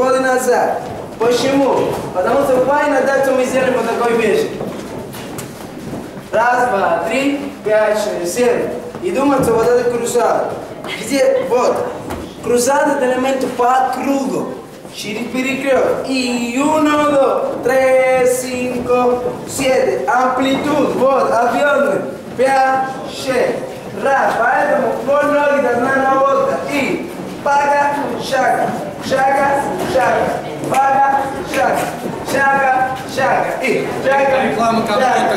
уходы назад. Почему? Потому что па иногда то мы сделаем вот такой вещи. Раз, два, три, пять, шесть, семь. И думается вот это крузада. Где, вот, крузада это элемент по кругу. Через перекресток. И uno, dos, tres, cinco, siete. Амплитуд, вот, объемный. Пять, шесть. Раз, поэтому вот шага, шага, шага, пага, шага, шага, шага. И шага, Реклама шага.